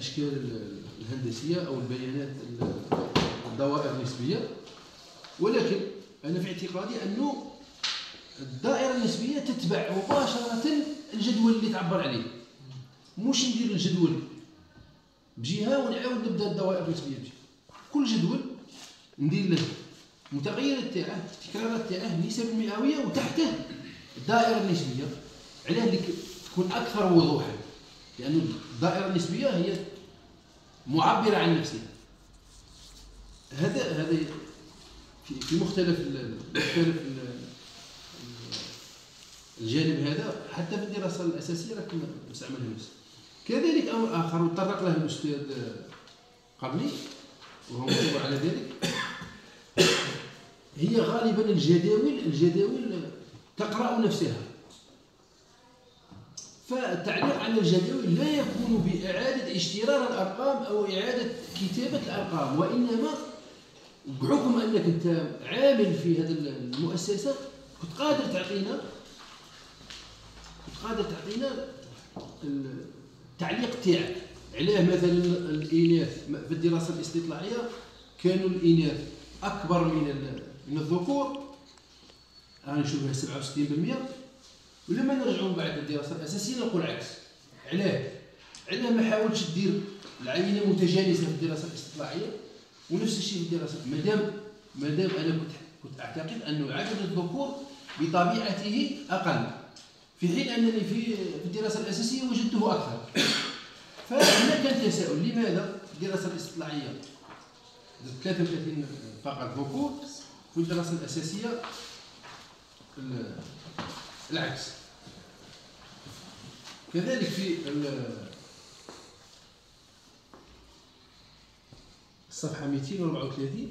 الاشكال الهندسية أو البيانات الدوائر النسبية. ولكن أنا في اعتقادي أنه الدائرة النسبية تتبع مباشرة الجدول اللي تعبر عليه. مش ندير الجدول بجهة ونعاود نبدأ الدوائر النسبية بجهة. كل جدول ندير له متغير تاعه التكرارات تاعه النسب المئويه وتحته الدائرة النسبية علاه تكون أكثر وضوحا. لأن الدائرة النسبية هي معبرة عن نفسها. هذا هذا في مختلف مختلف الجانب هذا حتى في الدراسة الأساسية راك نستعملها نفس كذلك أمر آخر وتطرق له الأستاذ قبلي وهو مشهور على ذلك. هي غالبا الجداول الجداول تقرأ نفسها. فالتعليق على الجدول لا يكون بإعادة اشترار الأرقام أو إعادة كتابة الأرقام وإنما بحكم أنك أنت عامل في هذه المؤسسة كنت قادر تعطينا كنت قادر تعطينا التعليق تاعك. علاه مثلا الإناث في الدراسة الاستطلاعية كانوا الإناث أكبر من من الذكور. أنا نشوفها 67% ولما نرجعوا بعد الدراسة؟ الاساسيه نقول العكس. علاه؟ علاه ما حاولتش دير العينة متجانسة في الدراسة الاستطلاعية؟ ونفس الشيء في الدراسة. مادام مادام أنا كنت كنت أعتقد أنه عدد الذكور بطبيعته أقل في حين أنني في في الدراسة الأساسية وجدته أكثر. فهنا كان تساؤل لماذا الدراسة الاستطلاعية؟ 33 فقط ذكور في الدراسة الأساسية العكس. كذلك في الصفحة 234